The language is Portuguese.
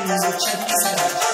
minutinhos.